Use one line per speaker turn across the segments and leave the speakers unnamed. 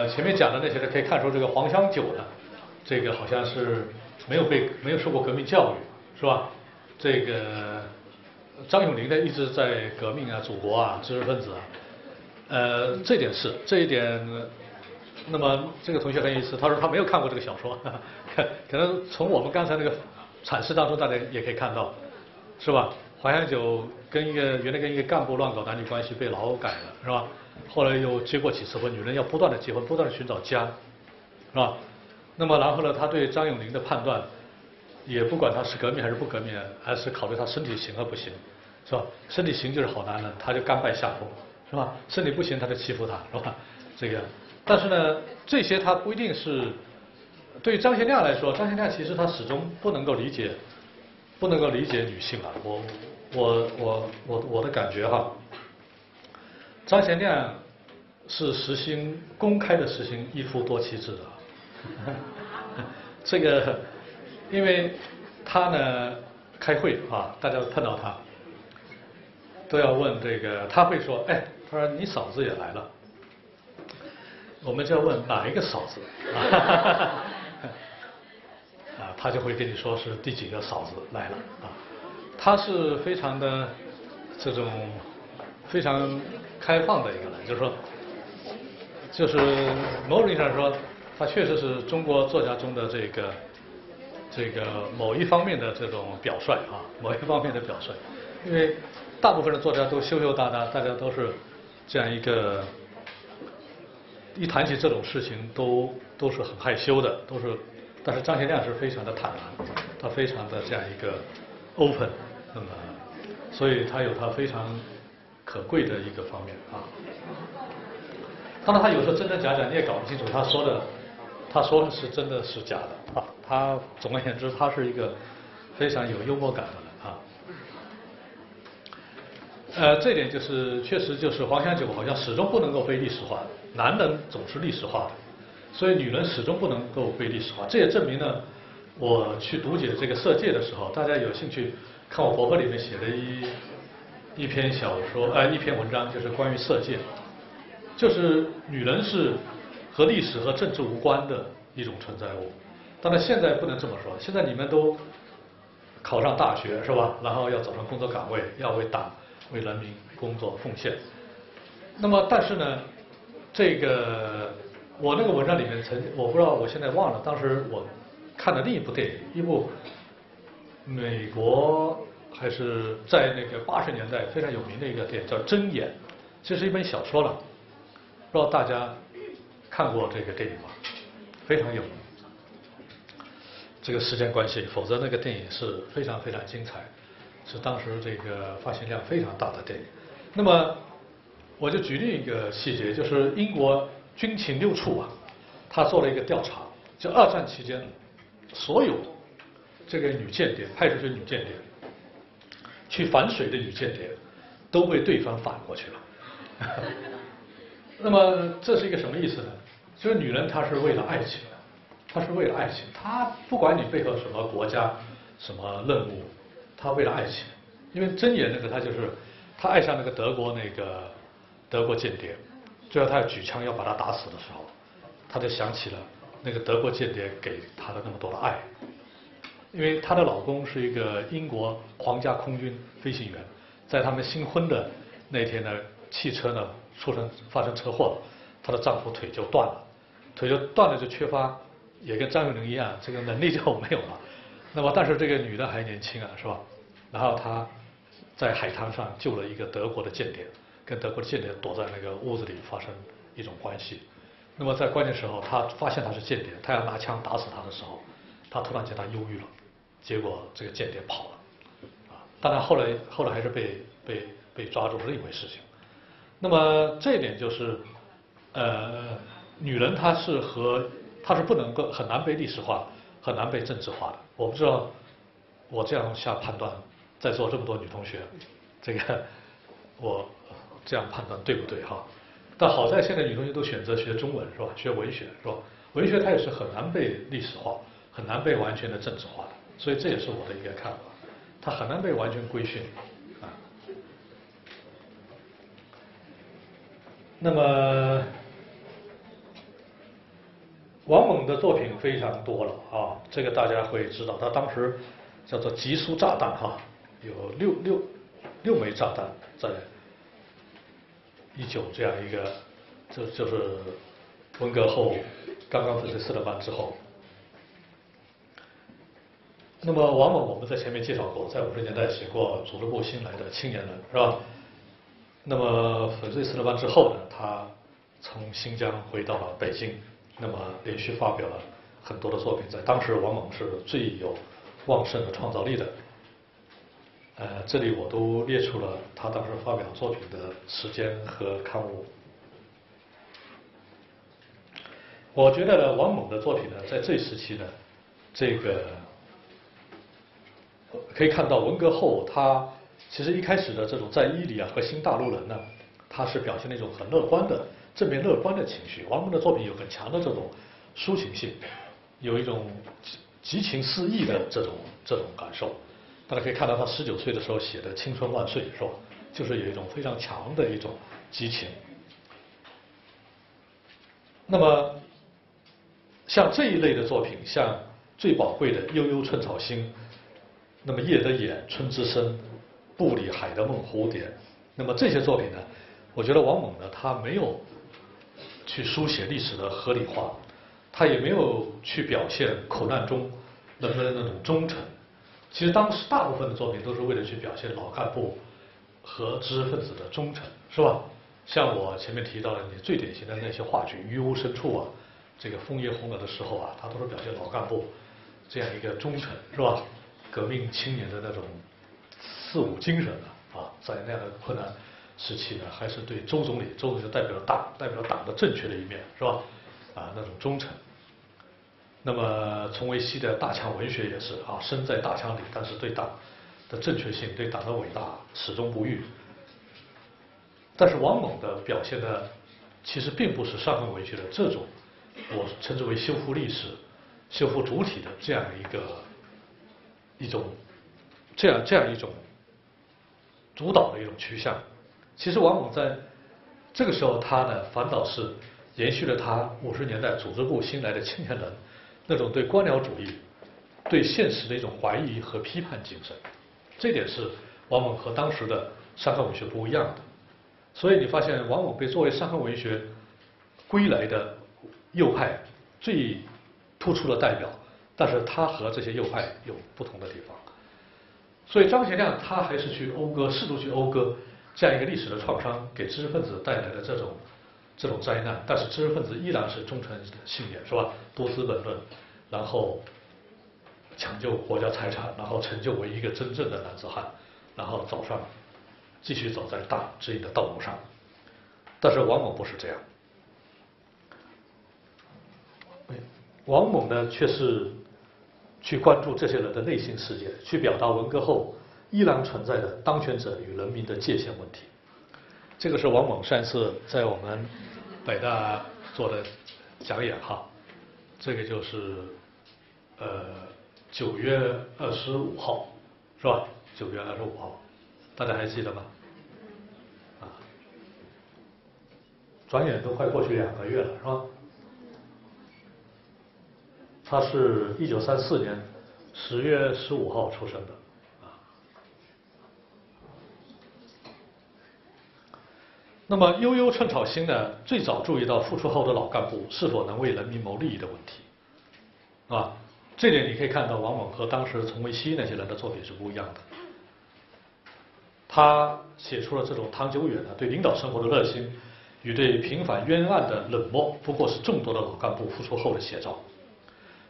呃，前面讲的那些呢，可以看出这个黄香九呢，这个好像是没有被没有受过革命教育，是吧？这个张永林呢，一直在革命啊、祖国啊、知识分子啊，呃，这点是这一点。那么这个同学很有意思，他说他没有看过这个小说，可能从我们刚才那个阐释当中，大家也可以看到，是吧？黄香九跟一个原来跟一个干部乱搞男女关系，被劳改了，是吧？后来又结过几次婚，女人要不断的结婚，不断的寻找家，是吧？那么然后呢，他对张永林的判断，也不管他是革命还是不革命，还是考虑他身体行和不行，是吧？身体行就是好男人，他就甘拜下风，是吧？身体不行，他就欺负他，是吧？这个，但是呢，这些他不一定是对张贤亮来说，张贤亮其实他始终不能够理解，不能够理解女性啊，我我我我我的感觉哈。张贤亮是实行公开的实行一夫多妻制的，这个，因为他呢开会啊，大家碰到他都要问这个，他会说，哎，他说你嫂子也来了，我们就要问哪一个嫂子，啊，他就会跟你说是第几个嫂子来了啊，他是非常的这种非常。开放的一个人，就是说，就是某种意义上说，他确实是中国作家中的这个这个某一方面的这种表率啊，某一方面的表率。因为大部分的作家都羞羞答答，大家都是这样一个，一谈起这种事情都都是很害羞的，都是。但是张贤亮是非常的坦然，他非常的这样一个 open，那么，所以他有他非常。可贵的一个方面啊，当然他有时候真真假假你也搞不清楚他说的，他说的是真的是假的啊。他总而言之，他是一个非常有幽默感的人啊。呃，这点就是确实就是黄香九好像始终不能够被历史化，男人总是历史化的，所以女人始终不能够被历史化。这也证明了我去读解这个色戒的时候，大家有兴趣看我博客里面写的一。一篇小说，呃，一篇文章就是关于色戒，就是女人是和历史和政治无关的一种存在物。当然现在不能这么说，现在你们都考上大学是吧？然后要走上工作岗位，要为党、为人民工作奉献。那么，但是呢，这个我那个文章里面曾，我不知道，我现在忘了，当时我看了另一部电影，一部美国。还是在那个八十年代非常有名的一个电影叫《睁眼》，这是一本小说了，不知道大家看过这个电影吗？非常有名。这个时间关系，否则那个电影是非常非常精彩，是当时这个发行量非常大的电影。那么我就举另一个细节，就是英国军情六处啊，他做了一个调查，就二战期间所有这个女间谍派出去女间谍。去反水的女间谍都被对方反过去了。那么这是一个什么意思呢？就是女人她是为了爱情，她是为了爱情，她不管你背后什么国家、什么任务，她为了爱情。因为真言那个她就是她爱上那个德国那个德国间谍，最后她要举枪要把他打死的时候，她就想起了那个德国间谍给她的那么多的爱。因为她的老公是一个英国皇家空军飞行员，在他们新婚的那天呢，汽车呢出生发生车祸了，她的丈夫腿就断了，腿就断了就缺乏，也跟张永霖一样，这个能力就没有了。那么但是这个女的还年轻啊，是吧？然后她在海滩上救了一个德国的间谍，跟德国的间谍躲在那个屋子里发生一种关系。那么在关键时候，他发现他是间谍，他要拿枪打死他的时候，他突然间他忧郁了。结果这个间谍跑了，啊，当然后来后来还是被被被抓住是另一回事情。那么这一点就是，呃，女人她是和她是不能够很难被历史化，很难被政治化的。我不知道我这样下判断，在座这么多女同学，这个我这样判断对不对哈？但好在现在女同学都选择学中文是吧？学文学是吧？文学它也是很难被历史化，很难被完全的政治化的。所以这也是我的一个看法，它很难被完全规训啊。那么王蒙的作品非常多了啊，这个大家会知道，他当时叫做集书炸弹哈，有六六六枚炸弹在一九这样一个，就就是文革后刚刚粉碎四人帮之后。那么王蒙我们在前面介绍过，在五十年代写过组织部新来的青年人是吧？那么粉碎四人帮之后呢，他从新疆回到了北京，那么连续发表了很多的作品，在当时王蒙是最有旺盛的创造力的。呃，这里我都列出了他当时发表作品的时间和刊物。我觉得呢，王蒙的作品呢，在这时期呢，这个。可以看到，文革后他其实一开始的这种在伊犁啊和新大陆人呢，他是表现了一种很乐观的正面乐观的情绪。王蒙的作品有很强的这种抒情性，有一种激情四溢的这种这种感受。大家可以看到他十九岁的时候写的《青春万岁》，是吧？就是有一种非常强的一种激情。那么像这一类的作品，像最宝贵的《悠悠寸草心》。那么夜的眼、春之声、布里海的梦、蝴蝶，那么这些作品呢？我觉得王蒙呢，他没有去书写历史的合理化，他也没有去表现苦难中人们的那种忠诚。其实当时大部分的作品都是为了去表现老干部和知识分子的忠诚，是吧？像我前面提到的，你最典型的那些话剧《于无深处》啊，这个枫叶红了的时候啊，它都是表现老干部这样一个忠诚，是吧？革命青年的那种四五精神，啊，在那样的困难时期呢，还是对周总理，周总理代表党，代表党的正确的一面，是吧？啊，那种忠诚。那么，从维西的大枪文学也是啊，身在大枪里，但是对党的正确性、对党的伟大始终不渝。但是王蒙的表现呢，其实并不是伤痕文学的这种，我称之为修复历史、修复主体的这样一个。一种这样这样一种主导的一种趋向，其实王蒙在这个时候，他呢反倒是延续了他五十年代组织部新来的青年人那种对官僚主义、对现实的一种怀疑和批判精神。这点是王蒙和当时的伤痕文学不一样的。所以你发现王蒙被作为伤痕文学归来的右派最突出的代表。但是他和这些右派有不同的地方，所以张贤亮他还是去讴歌，试图去讴歌这样一个历史的创伤给知识分子带来的这种这种灾难，但是知识分子依然是忠诚信念，是吧？多资本论，然后抢救国家财产，然后成就为一个真正的男子汉，然后走上继续走在大指引的道路上。但是王蒙不是这样，王蒙呢却是。去关注这些人的内心世界，去表达文革后依然存在的当权者与人民的界限问题。这个是王蒙上一次在我们北大做的讲演哈，这个就是呃九月二十五号是吧？九月二十五号，大家还记得吗？啊，转眼都快过去两个月了是吧？他是一九三四年十月十五号出生的，啊。那么悠悠寸草心呢，最早注意到复出后的老干部是否能为人民谋利益的问题，啊，这点你可以看到往往和当时丛维熙那些人的作品是不一样的。他写出了这种唐久远的对领导生活的热心与对平反冤案的冷漠，不过是众多的老干部复出后的写照。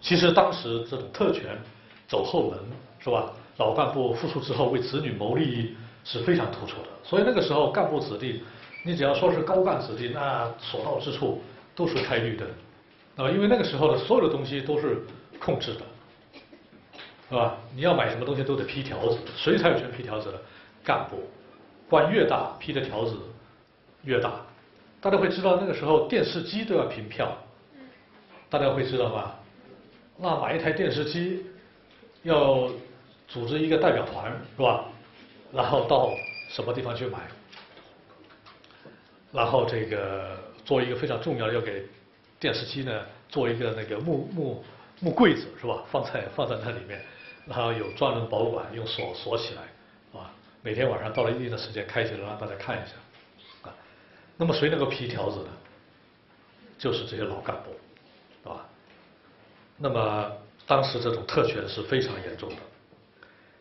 其实当时这种特权走后门是吧？老干部复出之后为子女谋利益是非常突出的。所以那个时候干部子弟，你只要说是高干子弟，那所到之处都是开绿灯，啊，因为那个时候的所有的东西都是控制的，是吧？你要买什么东西都得批条子，谁才有权批条子呢？干部，官越大批的条子越大。大家会知道那个时候电视机都要凭票，大家会知道吧？那买一台电视机，要组织一个代表团是吧？然后到什么地方去买？然后这个做一个非常重要的，要给电视机呢做一个那个木木木柜子是吧？放在放在那里面，然后有专门保管，用锁锁起来，啊，每天晚上到了一定的时间开起来让大家看一下，啊，那么谁能够批条子呢？就是这些老干部，是吧？那么当时这种特权是非常严重的，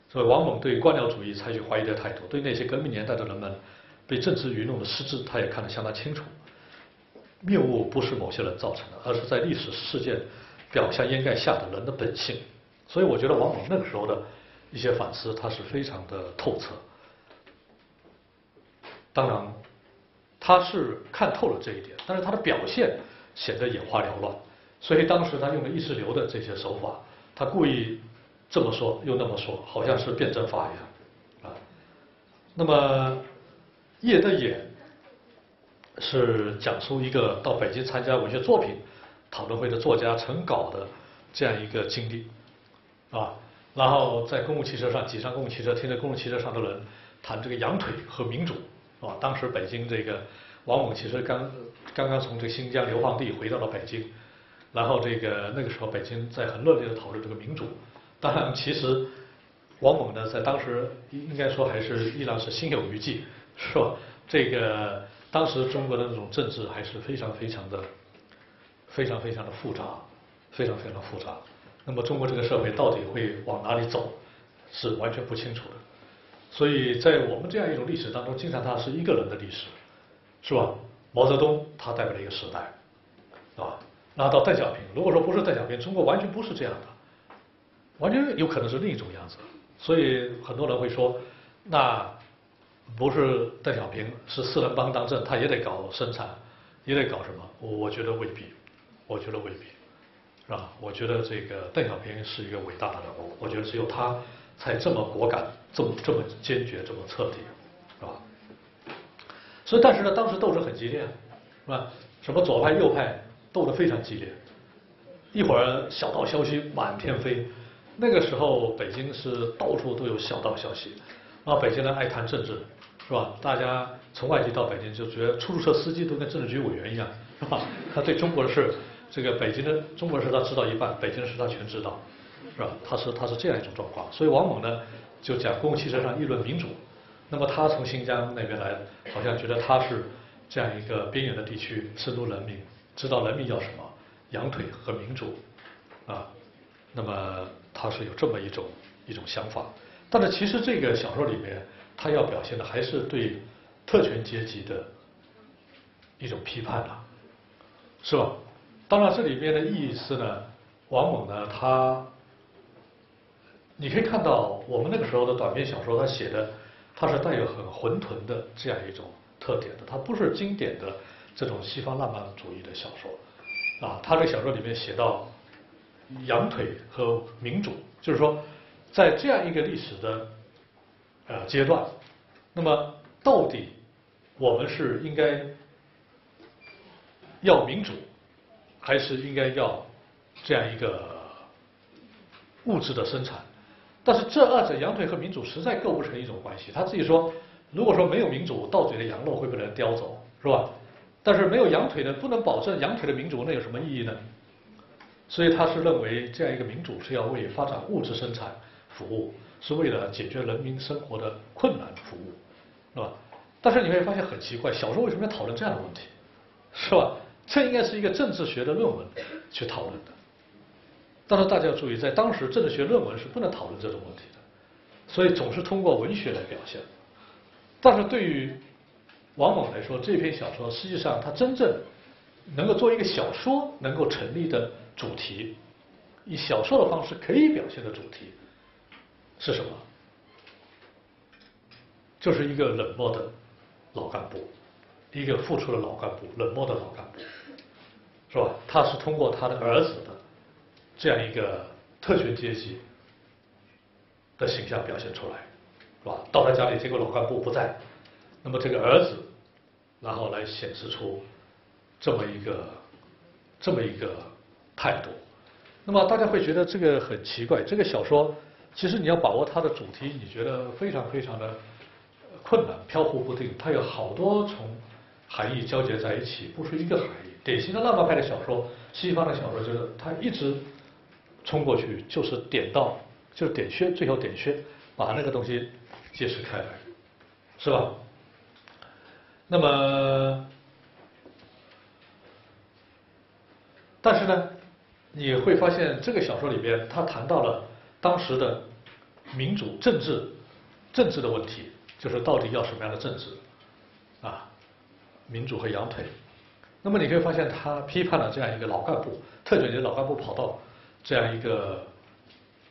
所以王猛对官僚主义采取怀疑的态度，对那些革命年代的人们被政治愚弄的失智，他也看得相当清楚。谬误不是某些人造成的，而是在历史事件表象掩盖下的人的本性。所以我觉得王猛那个时候的一些反思，他是非常的透彻。当然，他是看透了这一点，但是他的表现显得眼花缭乱。所以当时他用了意识流的这些手法，他故意这么说又那么说，好像是辩证法一样啊。那么叶的眼。是讲述一个到北京参加文学作品讨论会的作家陈稿的这样一个经历，啊，然后在公共汽车上挤上公共汽车，听着公共汽车上的人谈这个羊腿和民主，啊，当时北京这个王猛其实刚刚刚从这个新疆流放地回到了北京，然后这个那个时候北京在很热烈的讨论这个民主，当然其实王猛呢在当时应该说还是依然是心有余悸，是吧？这个。当时中国的那种政治还是非常非常的、非常非常的复杂，非常非常的复杂。那么中国这个社会到底会往哪里走，是完全不清楚的。所以在我们这样一种历史当中，经常它是一个人的历史，是吧？毛泽东他代表了一个时代，啊，然后到邓小平，如果说不是邓小平，中国完全不是这样的，完全有可能是另一种样子。所以很多人会说，那。不是邓小平是四人帮当政，他也得搞生产，也得搞什么？我我觉得未必，我觉得未必，是吧？我觉得这个邓小平是一个伟大的人物，我觉得只有他才这么果敢，这么这么坚决，这么彻底，是吧？所以，但是呢，当时斗争很激烈，是吧？什么左派右派斗得非常激烈，一会儿小道消息满天飞，那个时候北京是到处都有小道消息，啊，北京人爱谈政治。是吧？大家从外地到北京就觉得出租车司机都跟政治局委员一样，是吧？他对中国的事，这个北京的中国的事他知道一半，北京的事他全知道，是吧？他是他是这样一种状况。所以王猛呢就讲公共汽车上议论民主，那么他从新疆那边来，好像觉得他是这样一个边远的地区，深入人民，知道人民要什么，羊腿和民主，啊，那么他是有这么一种一种想法。但是其实这个小说里面。他要表现的还是对特权阶级的一种批判呐，是吧？当然，这里面的意思呢，王猛呢，他你可以看到，我们那个时候的短篇小说，他写的他是带有很浑沌的这样一种特点的，他不是经典的这种西方浪漫主义的小说啊。他这小说里面写到羊腿和民主，就是说，在这样一个历史的。呃，阶段，那么到底我们是应该要民主，还是应该要这样一个物质的生产？但是这二者，羊腿和民主实在构不成一种关系。他自己说，如果说没有民主，到嘴的羊肉会被人叼走，是吧？但是没有羊腿的，不能保证羊腿的民主，那有什么意义呢？所以他是认为这样一个民主是要为发展物质生产服务。是为了解决人民生活的困难服务，是吧？但是你会发现很奇怪，小说为什么要讨论这样的问题，是吧？这应该是一个政治学的论文去讨论的。但是大家要注意，在当时政治学论文是不能讨论这种问题的，所以总是通过文学来表现。但是对于王猛来说，这篇小说实际上他真正能够做一个小说能够成立的主题，以小说的方式可以表现的主题。是什么？就是一个冷漠的老干部，一个付出的老干部，冷漠的老干部，是吧？他是通过他的儿子的这样一个特权阶级的形象表现出来，是吧？到他家里，结果老干部不在，那么这个儿子，然后来显示出这么一个这么一个态度。那么大家会觉得这个很奇怪，这个小说。其实你要把握它的主题，你觉得非常非常的困难，飘忽不定。它有好多重含义交结在一起，不是一个含义。典型的浪漫派的小说西方的小说就是他一直冲过去，就是点到，就是点穴，最后点穴，把那个东西揭示开来，是吧？那么，但是呢，你会发现这个小说里边，他谈到了当时的民主政治政治的问题，就是到底要什么样的政治啊？民主和羊腿。那么你可以发现，他批判了这样一个老干部，特选局老干部跑到这样一个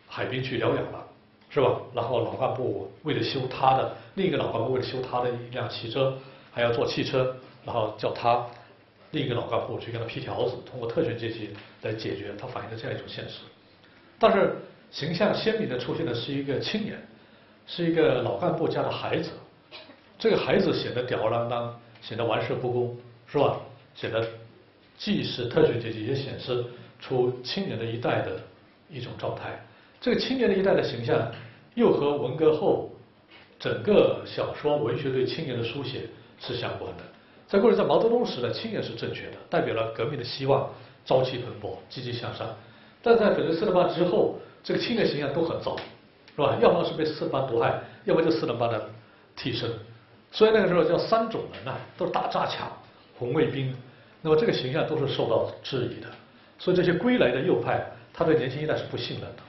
海边去疗养了，是吧？然后老干部为了修他的另一个老干部为了修他的一辆汽车，还要坐汽车，然后叫他另一个老干部去跟他批条子，通过特权阶级来解决，他反映的这样一种现实。但是形象鲜明的出现的是一个青年，是一个老干部家的孩子，这个孩子显得吊儿郎当，显得玩世不恭，是吧？显得既是特权阶级，也显示出青年的一代的一种状态。这个青年的一代的形象，又和文革后整个小说文学对青年的书写是相关的。在过去，在毛泽东时代，青年是正确的，代表了革命的希望，朝气蓬勃，积极向上。但在粉碎四人帮之后，这个青年形象都很糟，是吧？要么是被四人帮毒害，要么就四人帮的替身。所以那个时候叫三种人呐，都是打砸抢。红卫兵，那么这个形象都是受到质疑的，所以这些归来的右派，他对年轻一代是不信任的，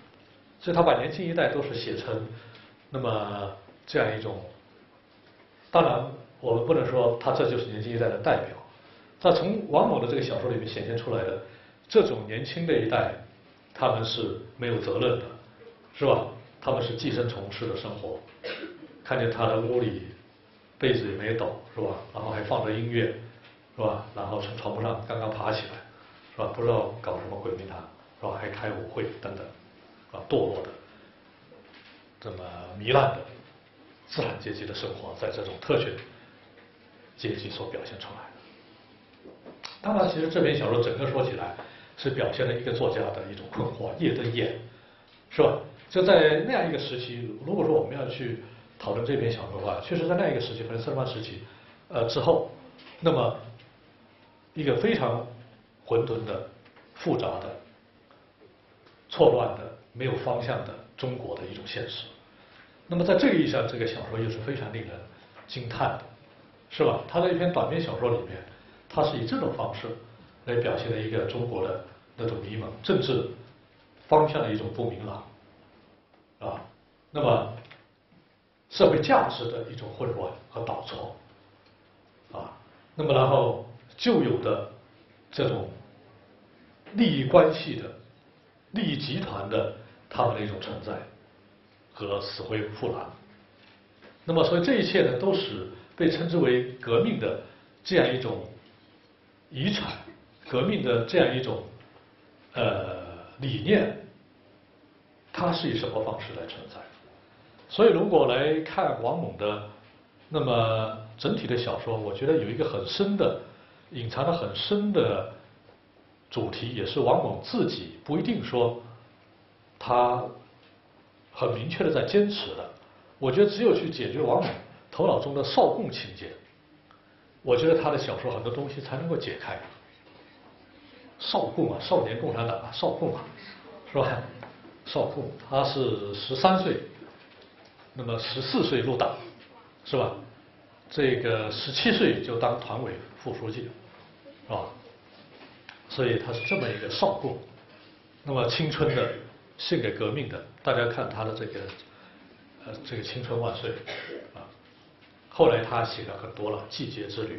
所以他把年轻一代都是写成那么这样一种。当然，我们不能说他这就是年轻一代的代表。他从王某的这个小说里面显现出来的这种年轻的一代，他们是没有责任的，是吧？他们是寄生虫式的生活，看见他的屋里被子也没抖，是吧？然后还放着音乐。是吧？然后从床铺上刚刚爬起来，是吧？不知道搞什么鬼名堂，是吧？还开舞会等等，啊，堕落的，这么糜烂的资产阶级的生活，在这种特权阶级所表现出来的。当然，其实这篇小说整个说起来，是表现了一个作家的一种困惑，夜瞪眼，是吧？就在那样一个时期，如果说我们要去讨论这篇小说的话，确实在那样一个时期，可能四八时期，呃之后，那么。一个非常混沌的、复杂的、错乱的、没有方向的中国的一种现实。那么在这个意义上，这个小说又是非常令人惊叹的，是吧？他在一篇短篇小说里面，他是以这种方式来表现了一个中国的那种迷茫、政治方向的一种不明朗，啊，那么社会价值的一种混乱和倒错，啊，那么然后。旧有的这种利益关系的利益集团的他们的一种存在和死灰复燃，那么所以这一切呢，都是被称之为革命的这样一种遗产，革命的这样一种呃理念，它是以什么方式来存在？所以如果来看王蒙的那么整体的小说，我觉得有一个很深的。隐藏的很深的主题，也是王蒙自己不一定说他很明确的在坚持的。我觉得只有去解决王蒙头脑中的少共情节，我觉得他的小说很多东西才能够解开。少共啊，少年共产党啊，少共啊，是吧？少共，他是十三岁，那么十四岁入党，是吧？这个十七岁就当团委副书记。是吧？所以他是这么一个少共，那么青春的献给革命的，大家看他的这个呃这个青春万岁啊。后来他写了很多了《季节之旅》，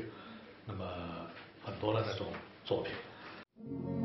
那么很多的那种作品。Thank you.